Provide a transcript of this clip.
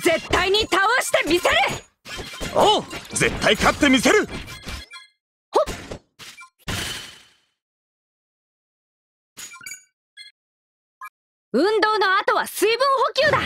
絶対に倒してみせる！おう絶対勝ってみせる！運動の後は水分補給だ！